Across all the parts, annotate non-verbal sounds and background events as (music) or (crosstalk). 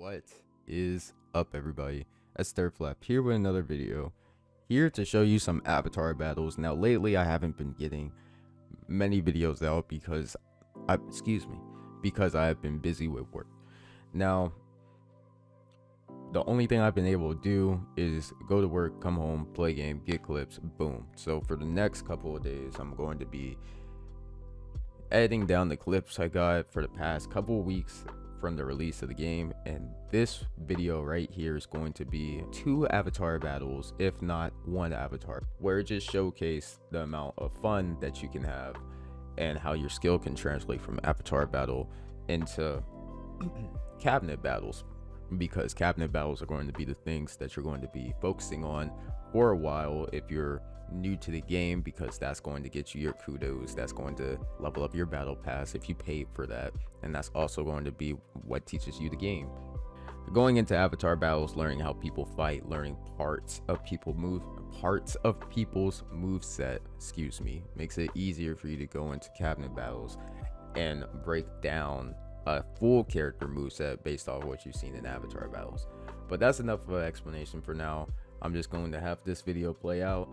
What is up everybody? It's Third here with another video. Here to show you some avatar battles. Now lately I haven't been getting many videos out because I excuse me, because I have been busy with work. Now the only thing I've been able to do is go to work, come home, play game, get clips, boom. So for the next couple of days I'm going to be editing down the clips I got for the past couple weeks from the release of the game and this video right here is going to be two avatar battles if not one avatar where it just showcase the amount of fun that you can have and how your skill can translate from avatar battle into (clears throat) cabinet battles because cabinet battles are going to be the things that you're going to be focusing on for a while if you're new to the game because that's going to get you your kudos that's going to level up your battle pass if you pay for that and that's also going to be what teaches you the game. Going into avatar battles learning how people fight learning parts of people move parts of people's move set excuse me makes it easier for you to go into cabinet battles and break down a full character move set based off what you've seen in avatar battles. But that's enough of an explanation for now i'm just going to have this video play out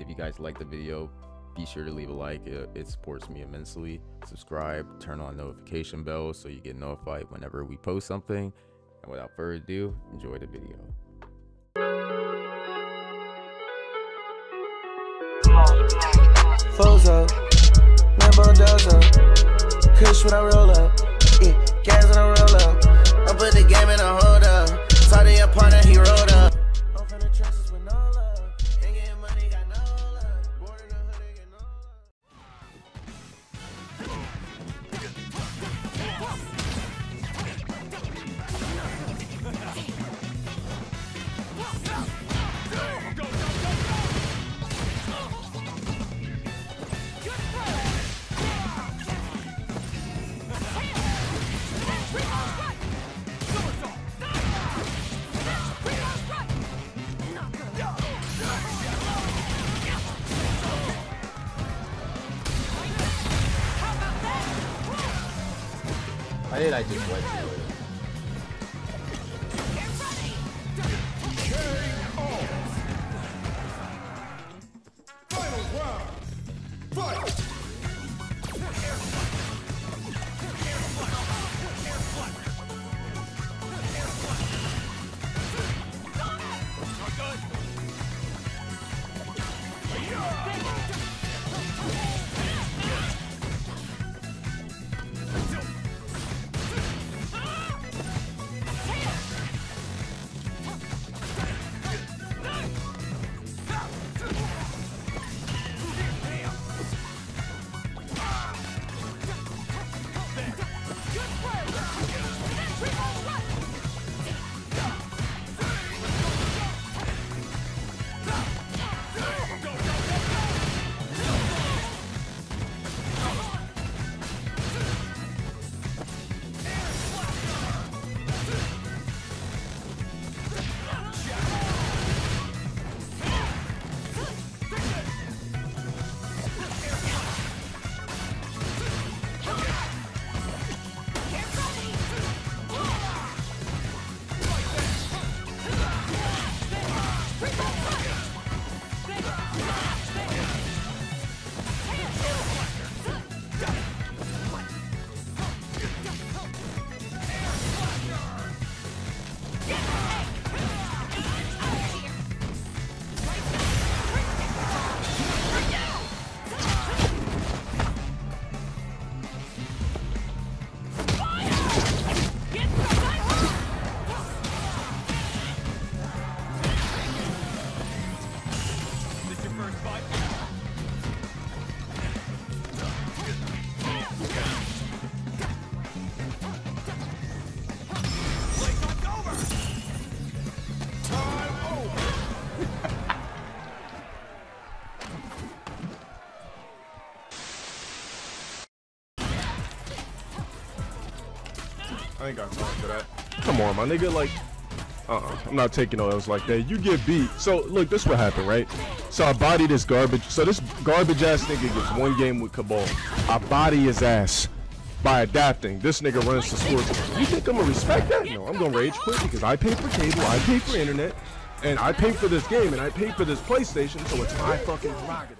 if you guys like the video, be sure to leave a like. It, it supports me immensely. Subscribe, turn on notification bell so you get notified whenever we post something. And without further ado, enjoy the video. Fozo, Lambo Dozo, Kush when I roll up, did I just let? I ain't got time for that. Come on, my nigga. Like, uh-uh. I'm not taking no L's like that. You get beat. So, look, this what happened, right? So I body this garbage. So this garbage ass nigga gets one game with Kabal. I body his ass. by adapting. This nigga runs to sports. You think I'm gonna respect that? No, I'm gonna rage quit because I pay for cable, I pay for internet, and I pay for this game, and I pay for this PlayStation, so it's my fucking prerogative.